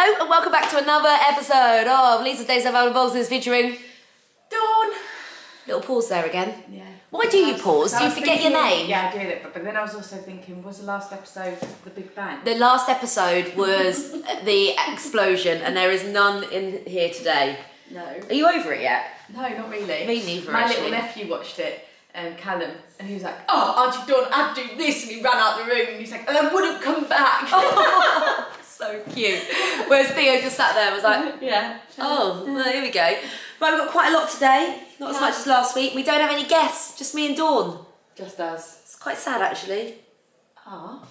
Hello and welcome back to another episode of Lisa's Days of Bolses featuring Dawn. little pause there again. Yeah. Why do you pause? Do you forget your name? Yeah, I do it, but, but then I was also thinking, was the last episode the Big Bang? The last episode was the explosion and there is none in here today. no. Are you over it yet? No, not really. Me neither, My actually. little nephew watched it, um, Callum, and he was like, "Oh, Auntie Dawn, I'd do this," and he ran out the room, and he's like, "And I wouldn't come back." so cute. Whereas Theo just sat there and was like, yeah. oh, well, here we go. Right, we've got quite a lot today. Not as much as last week. We don't have any guests, just me and Dawn. Just us. It's quite sad actually. Ah,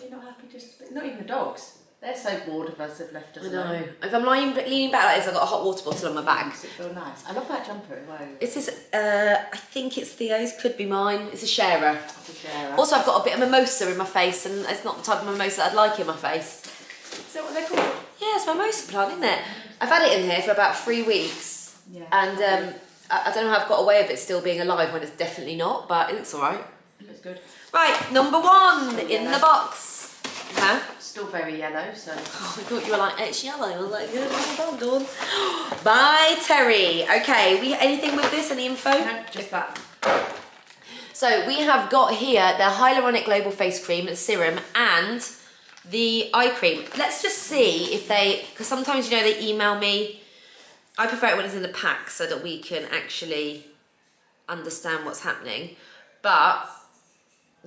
you're not happy just not even the dogs. They're so bored of us. They've left us I know. alone. If I'm lying, leaning back like this, I've got a hot water bottle on my back. Makes it feel nice. I love that jumper as well. This is, uh, I think it's Theo's, could be mine. It's a sharer. It's a sharer. Also, I've got a bit of mimosa in my face, and it's not the type of mimosa I'd like in my face. Is that what they're called? Yeah, it's mimosa plant, isn't it? I've had it in here for about three weeks, Yeah. and um, I, I don't know how I've got away with it still being alive when it's definitely not, but it looks alright. It looks good. Right, number one in the box. Huh? Still very yellow, so. Oh, I thought you were like, it's yellow. I was like, good, well done, Dawn. By Terry. Okay, we anything with this? Any info? No, just that. So we have got here the Hyaluronic Global Face Cream, serum, and the eye cream. Let's just see if they, because sometimes, you know, they email me. I prefer it when it's in the pack so that we can actually understand what's happening. But,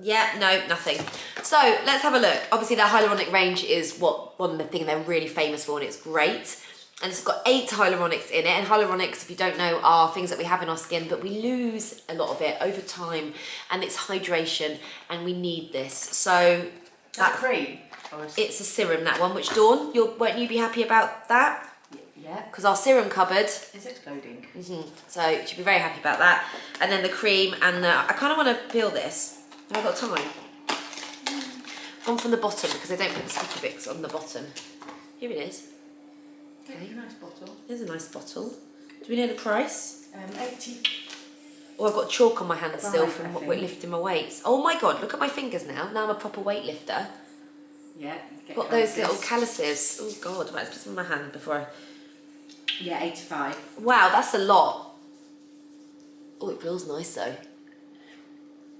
yeah, no, nothing. So let's have a look. Obviously, their hyaluronic range is what one of the things they're really famous for, and it's great. And it's got eight hyaluronics in it. And hyaluronics, if you don't know, are things that we have in our skin, but we lose a lot of it over time. And it's hydration, and we need this. So that cream. It's a serum, that one. Which Dawn, you'll, won't you be happy about that? Yeah. Because our serum cupboard is exploding. Mhm. So you should be very happy about that. And then the cream and the, I kind of want to peel this. I've I got time? Gone from the bottom because they don't put the sticky bits on the bottom. Here it is. Okay. Nice bottle. There's a nice bottle. Do we know the price? Um, 80. Oh, I've got chalk on my hand still from what we're lifting my weights. Oh my god, look at my fingers now. Now I'm a proper weightlifter. Yeah. get Got those little calluses. Oh god, right, let's put some on my hand before I... Yeah, 85. Wow, that's a lot. Oh, it feels nice though.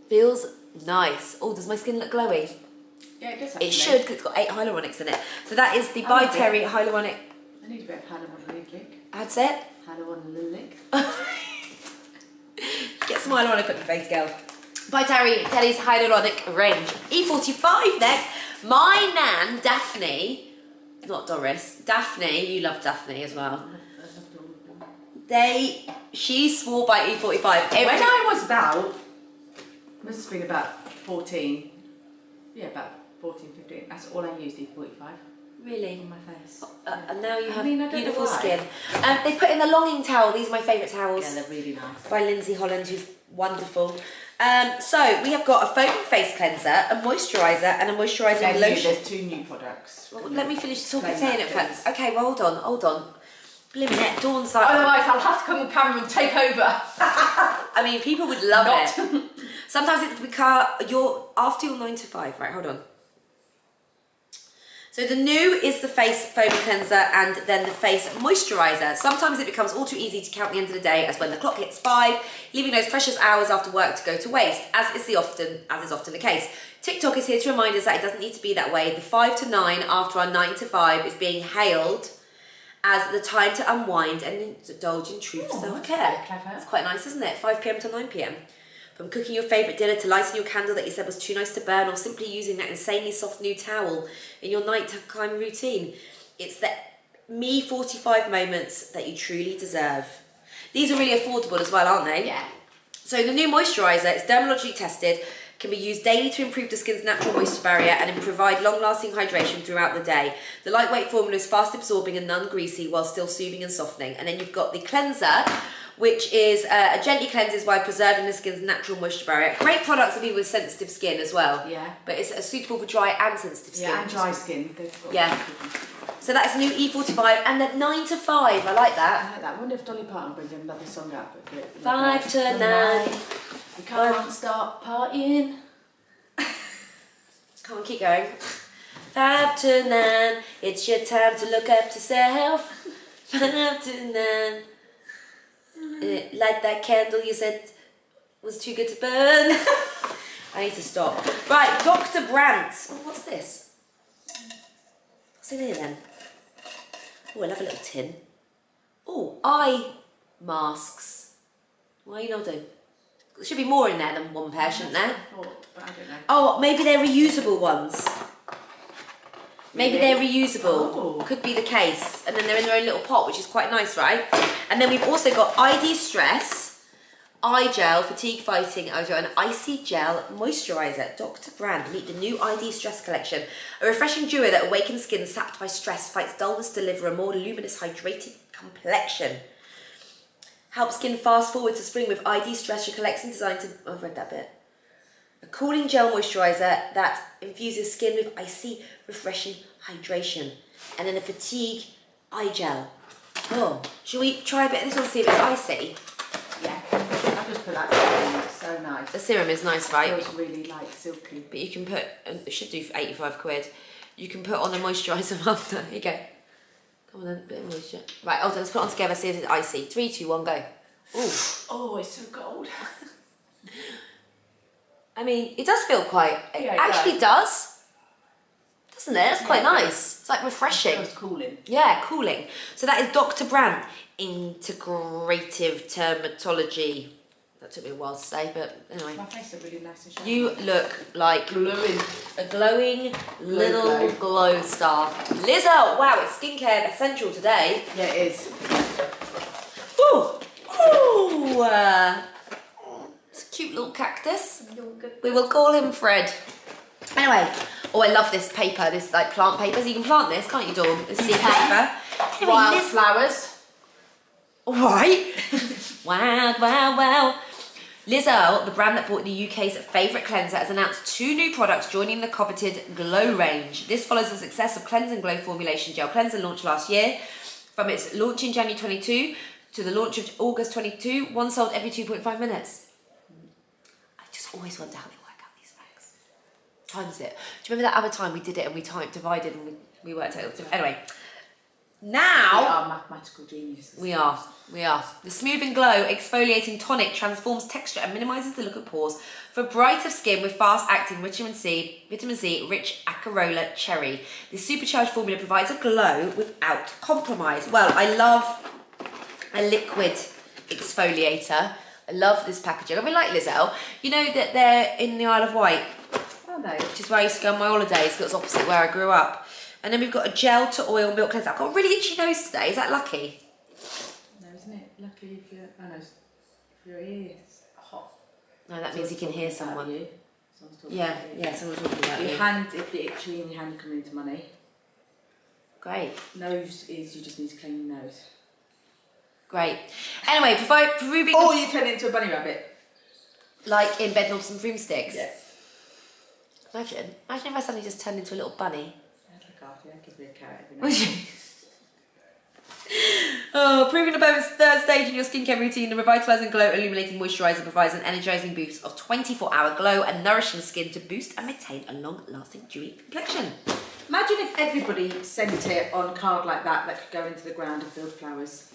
Feels nice. Oh, does my skin look glowy? Yeah, it does actually. It should because it's got eight hyaluronics in it. So that is the Oh, By. Terry hyaluronic. I need a bit of hyaluronic. That's it. Hyaluronic. Get some hyaluronic on your face, girl. By Terry, Terry's hyaluronic range. E45 next. My nan, Daphne, not Doris, Daphne, you love Daphne as well. They, she swore by E45. Every, When I was about, must have been about 14. Yeah, about 14, 15. That's all I used, E45 really? on my face. Uh, and now you have mean, I beautiful skin. Um, they put in the longing towel. These are my favourite towels. Yeah, they're really nice. by Lindsay Holland, who's wonderful. Um, so we have got a foaming face cleanser, a moisturiser, and a moisturising lotion. there's two new products. Well, let me finish talking, saying it first. Okay, well, hold on, hold on. Blimey, it, Dawn's like. Otherwise, I'll have to come on camera and take over. I mean, people would love Not. it. Sometimes it become you're after your nine to five, right? Hold on. So the new is the face foaming cleanser and then the face moisturizer. Sometimes it becomes all too easy to count the end of the day as when the clock hits five, leaving those precious hours after work to go to waste, as is the often as is often the case. TikTok is here to remind us that it doesn't need to be that way. The five to nine after our nine to five is being hailed as the time to unwind and indulge in true Oh, self-care. that's quite clever. It's quite nice, isn't it? 5 pm to 9 pm. From cooking your favourite dinner to lighting your candle that you said was too nice to burn, or simply using that insanely soft new towel in your nighttime routine. It's the me 45 moments that you truly deserve. These are really affordable as well, aren't they? Yeah. So the new moisturiser is dermatologically tested, can be used daily to improve the skin's natural moisture barrier and provide long-lasting hydration throughout the day. The lightweight formula is fast absorbing and non-greasy while still soothing and softening. And then you've got the cleanser, which is uh, a gently cleanses while preserving the skin's natural moisture barrier. Great products for people with sensitive skin as well. Yeah. But it's uh, suitable for dry and sensitive skin. Yeah, and dry skin. Yeah. So that's new E45 and the 9 to 5. I like that. I like that. I wonder if Dolly Parton brings another song out. But but- Five to nine. We can't stop partying. Come on, keep going. Five to nine, it's your time to look after self. Five to nine. Uh, light that candle you said was too good to burn. I need to stop. Right, Dr. Brandt. Oh, what's this? What's in here then? Oh, I love a little tin. Oh, eye masks. Why are you not doing? There should be more in there than one pair, shouldn't there? I thought, but I don't know. Oh, maybe they're reusable ones. Maybe they're reusable. Oh. Could be the case. And then they're in their own little pot, which is quite nice, right? And then we've also got ID Stress, Eye Gel, Fatigue Fighting Eye Gel, and Icy Gel Moisturizer. Dr. Brandt, meet the new ID Stress collection. A refreshing duo that awakens skin sapped by stress, fights dullness, deliver a more luminous, hydrated complexion. Help skin fast forward to spring with ID Stress, your collection designed to. oh, I've read that bit. A cooling gel moisturizer that infuses skin with icy, refreshing hydration. And then a fatigue eye gel. Oh, shall we try a bit of this one, see if it's icy? Yeah. I just put that. It's so nice. The serum is nice, right? It Feels really like silky. But you can put, it should do for 85 quid. You can put on the moisturiser after. Here you go. Come on then, bit of moisture. Right, hold on, let's put it on together, see if it's icy. Three, two, one, go. Ooh. Oh, it's so cold. I mean, it does feel quite, it Yeah, it actually does. Doesn't it? It's quite Yeah, nice. It's like refreshing. Feels cooling. Yeah, cooling. So that is Dr. Brandt, Integrative Dermatology. That took me a while to say, but anyway. My face is really nice and shiny. You look like glowing. a glowing little glow. glow star. Liz Earle! Wow, it's skincare essential today. Yeah, it is. Ooh! Ooh! Uh, it's a cute little cactus. We will call him Fred. Anyway, oh, I love this paper, this like plant papers. You can plant this, can't you, Dawn? This sea paper. Anyway, Wild Liz- flowers. Right. wow, wow, wow. Liz Earle, the brand that brought the UK's favourite cleanser, has announced two new products joining the coveted Glow range. This follows the success of Cleanse and Glow Formulation Gel Cleanser launched last year. From its launch in January 22 to the launch of August 22, one sold every 2.5 minutes. Just always wonder how they work out these facts. Times it. Do you remember that other time we did it and we typed divided and we, we worked out? Anyway, now. We are mathematical geniuses. We are, we are. The Smooth and Glow Exfoliating Tonic transforms texture and minimises the look of pores for brighter skin with fast-acting vitamin C, vitamin C rich Acerola cherry. This supercharged formula provides a glow without compromise. Well, I love a liquid exfoliator. I love this packaging. I mean, like Liz Earle, you know that they're in the Isle of Wight, Oh no. which is where I used to go on my holidays because it's opposite where I grew up. And then we've got a gel to oil milk cleanser. I've got a really itchy nose today. Is that lucky? No, isn't it? Lucky if your, oh no, your ear's hot. No, that means you can hear someone. you. Someone's talking Yeah, you. yeah, someone's talking about Your you. hand, if you're itchy and your hand coming into money. Great, Nose is you just need to clean your nose. Great. Anyway, provi- proving Or you turn into a bunny rabbit. like in Bedknobs and Broomsticks. Yeah. Imagine, imagine if I suddenly just turned into a little bunny. I'd look after you, I'd give you a carrot every now Would you? Oh, proving the bonus third stage in your skincare routine, the Revitalising Glow Illuminating Moisturiser provides an energising boost of 24 hour glow and nourishing skin to boost and maintain a long lasting dewy complexion. Imagine if everybody sent it on card like that that could go into the ground and build flowers.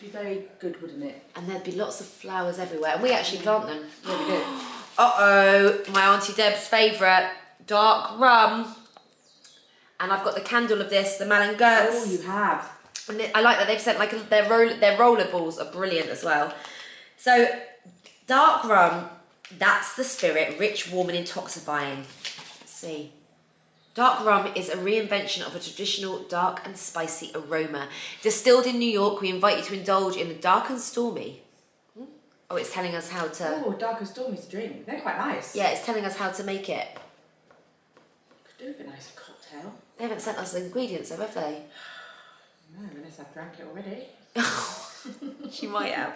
Be very good, wouldn't it? And there'd be lots of flowers everywhere, and we actually plant them. Yeah, we do. Uh oh, my Auntie Deb's favourite, dark rum. And I've got the candle of this, the Malin Oh, you have. And I like that they've sent like their roll their roller balls are brilliant as well. So dark rum, that's the spirit, rich, warm, and intoxifying. Let's see. Dark rum is a reinvention of a traditional dark and spicy aroma. Distilled in New York, we invite you to indulge in the dark and stormy. Hmm? Oh, it's telling us how to. Oh, dark and stormy a drink. They're quite nice. Yeah, it's telling us how to make it. Could do with a nice cocktail. They haven't sent us the ingredients, though, have they? No, unless I've drank it already. she might have.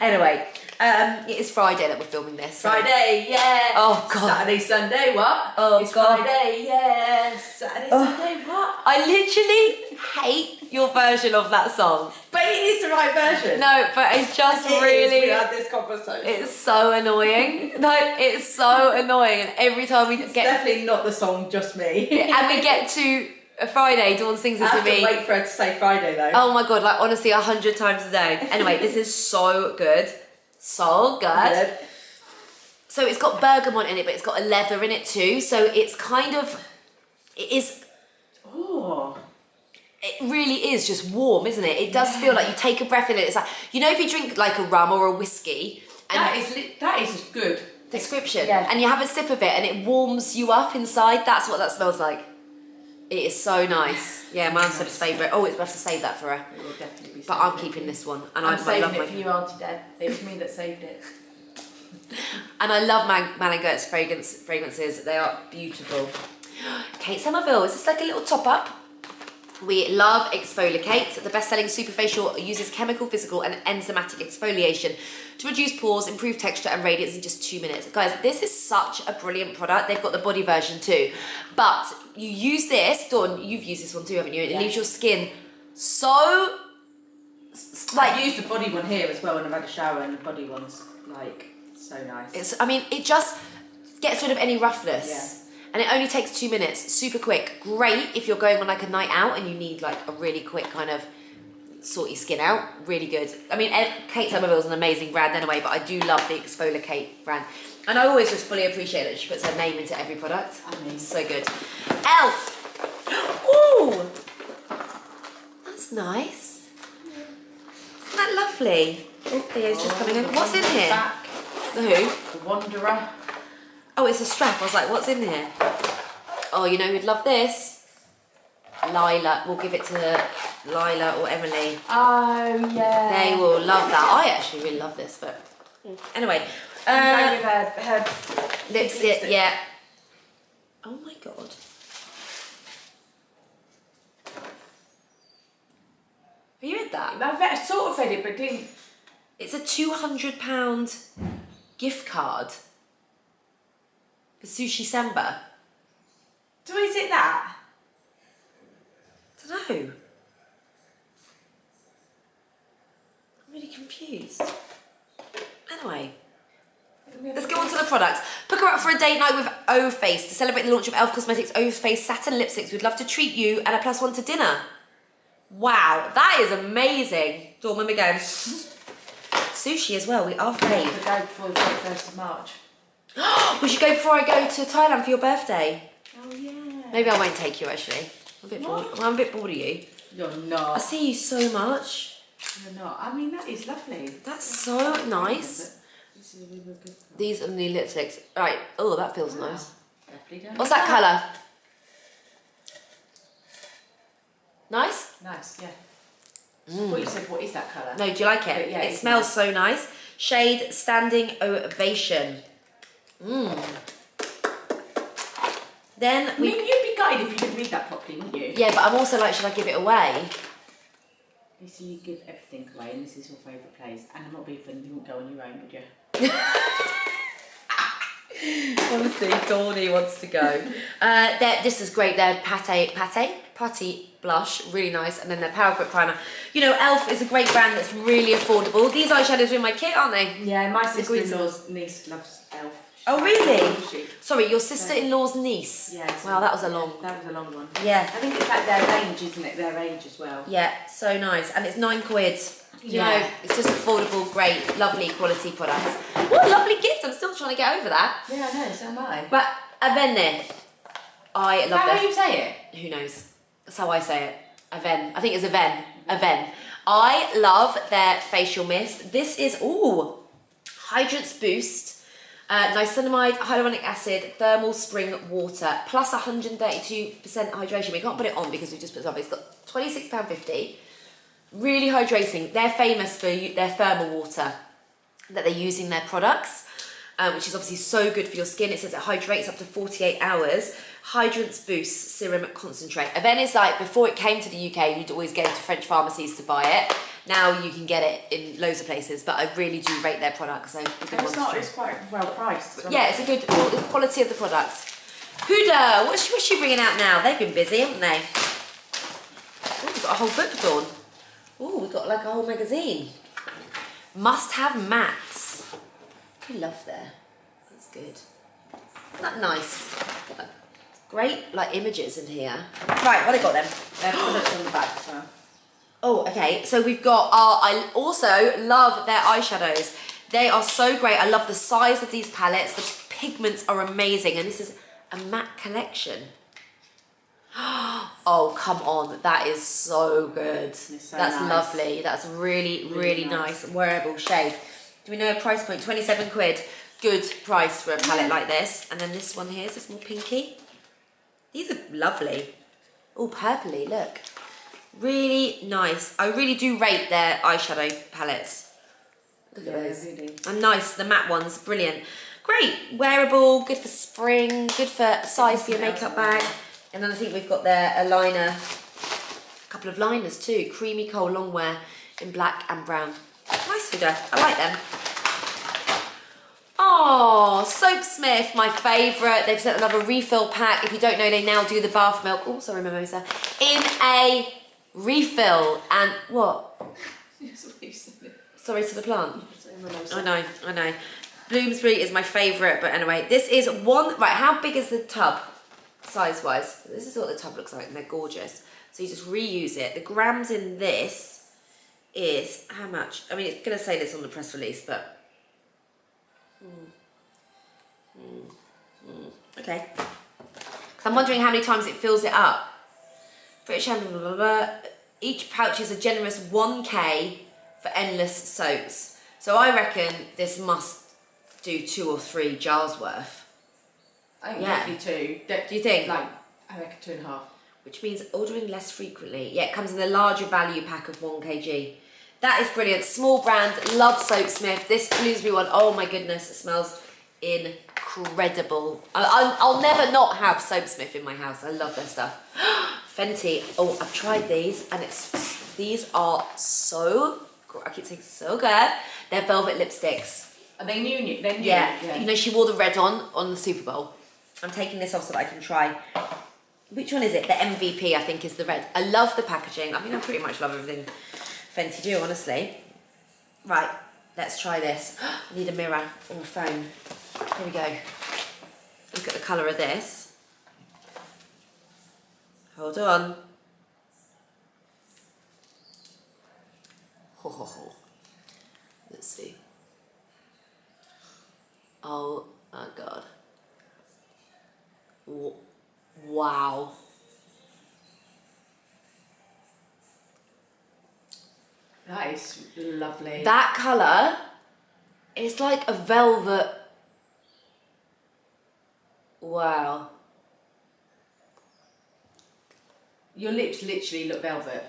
Anyway, um, it is Friday that we're filming this. so- Friday, yeah. Oh, God. Saturday, Sunday, what? Oh, it's God. Friday, yeah. Saturday, Oh. Sunday, what? I literally hate your version of that song. But it it's the right version. No, but it's just It is, really. We had this conversation. It's so annoying. No, it's so annoying, and every time we It's get definitely not the song Just Me. and we get to a Friday, Dawn sings it to me. wait for her to say Friday though. Oh my god, like honestly, a hundred times a day. Anyway, this is so good, so good. Good. So it's got bergamot in it, but it's got a leather in it too. So it's kind of, it is, Oh. it really is just warm, isn't it? It does feel like you take a breath in it. It's like you know if you drink like a rum or a whiskey, and That is that is good. description, Yeah. and you have a sip of it, and it warms you up inside. That's what that smells like. It is so nice. Yeah, my Seb's favourite. Oh, it's best to save that for her. It will definitely be. But I'm keeping this one, and I'm I, saving love it my for you, Auntie Deb. It was me that saved it. And I love Man- Malin and Goetz's fragrance fragrances. They are beautiful. Kate Somerville, is this like a little top up? We love ExfoliKate. The best-selling superfacial uses chemical, physical, and enzymatic exfoliation to reduce pores, improve texture, and radiance in just two minutes. Guys, this is such a brilliant product. They've got the body version too. But you use this, Dawn, you've used this one too, haven't you? It Yeah. leaves your skin so Like, I like use the body one here as well when I've had a shower, and the body one's like so nice. It's, I mean, it just gets rid of any roughness. Yeah. And it only takes two minutes, super quick. Great if you're going on like a night out and you need like a really quick kind of sort your skin out. Really good. I mean, Kate Somerville is an amazing brand anyway, but I do love the ExfoliKate brand. And I always just fully appreciate that she puts her name into every product. I mean- so good. Elf. Ooh, that's nice. Isn't that lovely? Oh, Theo's just coming in. Oh, what's in here? Back, The who? the Wanderer. Oh, it's a strap. I was like, what's in here? Oh, you know who'd love this? Lila. We'll give it to Lila or Emily. Oh yeah. They will love that. I actually really love this, but mm. anyway. Uh, her, her lipstick, lipstick. yeah. Oh my god. Are you at that? I've I sort of read it, but didn't. It's a £200 gift card for Sushi Samba. So is it that? don't know. I'm really confused. Anyway, let's go on to the products. Book her up for a date night with O Face to celebrate the launch of Elf Cosmetics O Face Satin Lipsticks. We'd love to treat you and a plus one to dinner. Wow, that is amazing. Dawn, when we go. Sushi as well, we are fave. go before the first of March. we should go before I go to Thailand for your birthday. Oh yeah. Maybe I won't take you actually. I'm a bit bored. What? Well, I'm a bit bored of you. You're not. I see you so much. You're not. I mean, that is lovely. That's so nice. This is a really good. These are the new lipsticks. Right. Oh, that feels ah, nice. What's that colour? Nice? Nice, yeah. Mm. I thought you said, what is that colour? No, do you like it? But yeah, it smells nice. so nice. Shade Standing Ovation. Mmm. Then I we. mean, you'd be gutted if you didn't read that properly, wouldn't you? Yeah, but I'm also like, should I give it away? You see, you give everything away, and this is your favourite place. And I'm not being funny, you wouldn't go on your own, would you? Honestly, Dawny wants to go. Uh, this is great. They're pate, pate, putty blush, really nice, and then their Power Grip primer. You know, Elf is a great brand that's really affordable. These eyeshadows are in my kit, aren't they? Yeah, my sister-in-law's niece loves Elf. Oh, really? She, Sorry, your sister-in-law's niece. yeah. Wow, that was a long. That was a long one. Yeah, I think it's like their range, isn't it? Their age as well. yeah, so nice, and it's nine quid. You Yeah. know, it's just affordable, great, lovely quality products. What a lovely gift! I'm still trying to get over that. Yeah, I know, so am I. But Avene, I love How do you say it? who knows? That's how I say it. Aven. I think it's Aven. Aven. I love their facial mist. This is ooh, Hydrance Boost, uh, hyaluronic acid, thermal spring water, plus 132% hydration. We can't put it on because we just put it on. It's got £26.50. Really hydrating. They're famous for their thermal water that they use in their products, um, which is obviously so good for your skin. It says it hydrates up to 48 hours. Hydrance Boost Serum Concentrate. Aven is like, before it came to the UK, you'd always go to French pharmacies to buy it. Now you can get it in loads of places, but I really do rate their products. So a good one It's not. It's quite well priced. Yeah, it's a good the quality of the products. Huda, what's, what's she bringing out now? They've been busy, haven't they? Oh, we've got a whole book drawn. Oh, we've got like a whole magazine. Must have mattes. I love there. That's good. Isn't that nice? Great like images in here. Right, what I got? They're uh, on the back well. Oh, okay. So we've got our. I also love their eyeshadows. They are so great. I love the size of these palettes. The pigments are amazing, and this is a matte collection. Oh, come on. That is so good. so That's nice. lovely. That's really, really, Really nice. nice. Wearable shade. Do we know a price point? 27 quid. Good price for a palette like this. And then this one here is this more pinky. These are lovely. Oh, purpley, look. Really nice. I really do rate their eyeshadow palettes. Look at those. really. And nice, the matte ones, brilliant. Great, wearable, good for spring, good for size for your makeup bag. And then I think we've got their a liner, a couple of liners too, creamy kohl longwear in black and brown. Nice figure, I like them. Oh, Soapsmith, my favourite. They've sent another refill pack. If you don't know, they now do the bath milk. Oh, sorry, mimosa. In a refill. And what? That's what you said. Sorry to the plant. I know, I know. Bloomsbury is my favourite, but anyway, this is one. Right, how big is the tub, size wise? This is what the tub looks like, and they're gorgeous. So you just reuse it. The grams in this is how much? I mean, it's going to say this on the press release, but. Mm. Mm. I'm wondering how many times it fills it up. British blah, blah, blah. Each pouch is a generous 1k for endless soaps. So I reckon this must do two or three jars worth, I think Yeah. two. Do you think? Like, I reckon two and a half. which means ordering less frequently. Yeah, it comes in a larger value pack of 1kg. That is brilliant. Small brand, love Soapsmith. This Bloomsbury one, oh my goodness, it smells incredible. I, I, I'll never not have Soapsmith in my house. I love their stuff. Fenty, oh, I've tried these and it's these are so, I keep saying so good. They're velvet lipsticks. Are they new? new? They're new. Yeah. You know, she wore the red on on the Super Bowl. I'm taking this off so that I can try. Which one is it? The MVP, I think, is the red. I love the packaging. I mean, I pretty much love everything Fenty do, honestly. Right, let's try this. I need a mirror or a phone. Here we go. Look at the colour of this. Hold on. Ho ho ho. Let's see. Oh my god. Wow. That is lovely. That colour is like a velvet. Wow. Your lips literally look velvet.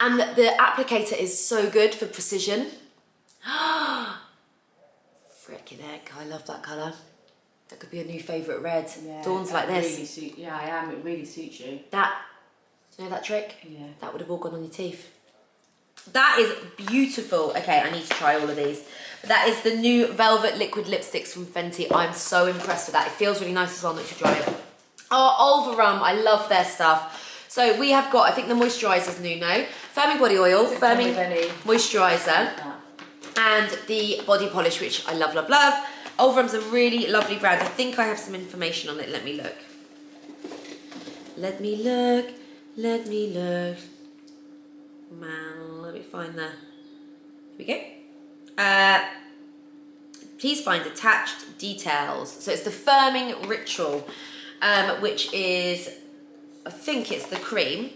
And the, the applicator is so good for precision. Frickin' heck, I love that colour. That could be a new favourite red. Yeah, Dawns like this. Really suit, yeah, I am. It really suits you. That, you know that trick? Yeah. That would have all gone on your teeth. That is beautiful. Okay, I need to try all of these. But that is the new Velvet Liquid Lipsticks from Fenty. I'm so impressed with that. It feels really nice as well, not to dry it. Oh, Olverum, I love their stuff. So we have got, I think the moisturizer's new now. Firming body oil, firming moisturizer, and the body polish, which I love, love, love. Olverum's a really lovely brand. I think I have some information on it. Let me look. Let me look. Let me look. Man, find the. Here we go. Uh, please find attached details. So it's the firming ritual, um, which is, I think it's the cream.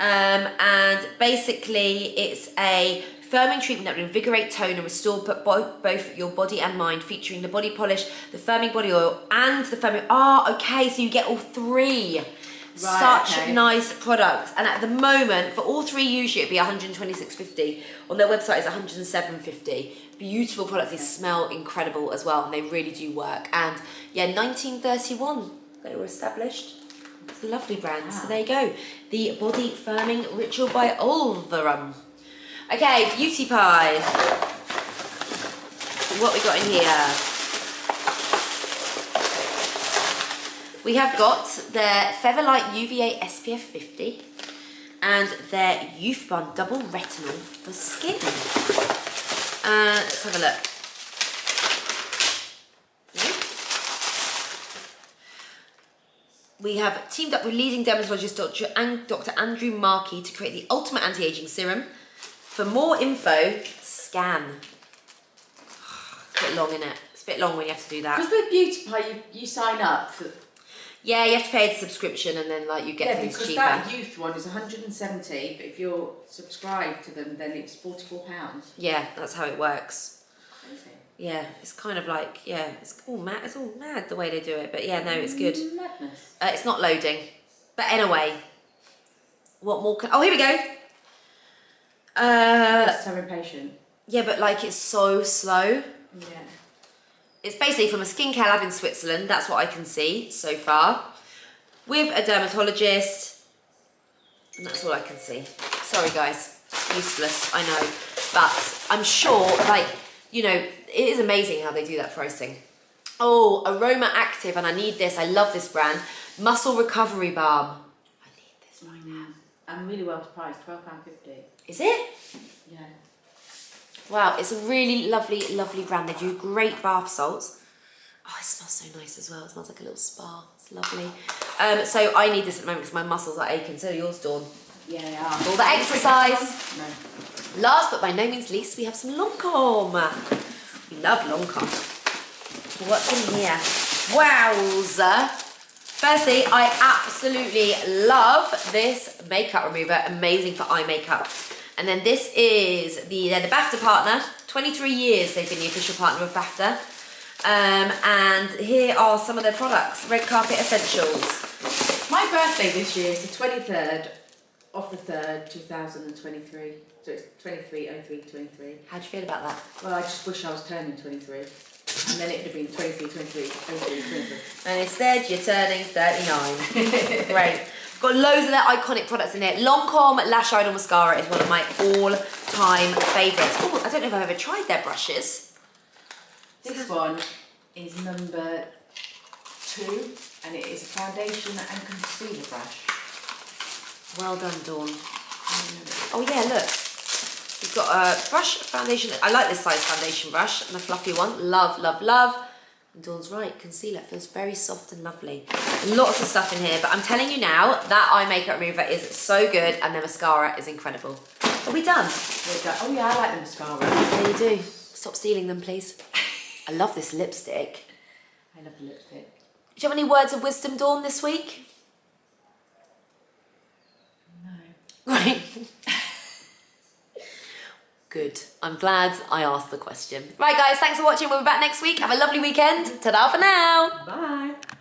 Um, and basically, it's a firming treatment that will invigorate, tone, and restore bo- bo- both your body and mind, featuring the body polish, the firming body oil, and the firming. Ah, okay, so you get all three. Such okay. nice products, and at the moment, for all three, usually it'd be 126.50. On their website, it's 107.50. Beautiful products. They smell incredible as well, and they really do work. And yeah, 1931 they were established. It's a lovely brand. So there you go. The Body Firming Ritual by Olverum. Okay, beauty pies. What we got in here? We have got their Featherlight UVA SPF 50. and their Youthbomb Double Retinol for skin. Uh, let's have a look. We have teamed up with leading dermatologist Dr. Dr. Andrew Markey to create the ultimate anti-aging serum. For more info, scan. It's a bit long, in it? It's a bit long when you have to do that. Because with Beauty Pie, you, you sign up for Yeah, you have to pay the subscription and then like you get yeah things because cheaper. that youth one is 170, but if you're subscribed to them, then it's 44 pounds. Yeah, that's how it works. Crazy. Yeah, it's kind of like yeah, it's all mad. It's all mad the way they do it, but yeah, no, it's good. Madness. Uh, it's not loading, but anyway, what more? Can, oh, here we go. Uh, That's so impatient. yeah, but like it's so slow. Yeah. It's basically from a skincare lab in Switzerland. That's what I can see so far, with a dermatologist, and that's all I can see. Sorry, guys, useless. I know, but I'm sure, like you know, it is amazing how they do that pricing. Oh, Aroma Active, and I need this. I love this brand. Muscle Recovery Balm. I need this right now. I'm really well priced, £12.50. Is it? Yeah. Wow, it's a really lovely, lovely brand. They do great bath salts. Oh, it smells so nice as well. It smells like a little spa. It's lovely. Um, so I need this at the moment because my muscles are aching. So yours, Dawn. Yeah, they are. All the exercise. No. Last but by no means least, we have some Lancome. We love Lancome. What's in here? Wowza. Firstly, I absolutely love this makeup remover. Amazing for eye makeup. And then this is the, they're the BAFTA partner. 23 years they've been the official partner of BAFTA. Um, and here are some of their products. Red Carpet Essentials. My birthday this year is the 23rd of the 3rd, 2023. So it's 23, 03, 23. How do you feel about that? Well, I just wish I was turning 23. And then it would have been 23, 23, 03, 23. And instead, you're turning 39. Great. Got loads of their iconic products in there. Lancome Lash Idol Mascara is one of my all-time favourites. Oh, I don't know if I've ever tried their brushes. This one is number two, and it is a foundation and concealer brush. Well done, Dawn. Mm. Oh yeah, look. We've got a brush foundation. I like this size foundation brush and a fluffy one. Love, love, love. Dawn's right, concealer feels very soft and lovely. Lots of stuff in here, but I'm telling you now, that eye makeup remover is so good and their mascara is incredible. Are we done? Go. Oh yeah, I like the mascara. Yeah, you do. Stop stealing them, please. I love this lipstick. I love the lipstick. Do you have any words of wisdom, Dawn, this week? No. Right. Good. I'm glad I asked the question. Right, guys, thanks for watching. We'll be back next week. Have a lovely weekend. Ta-da for now. Bye.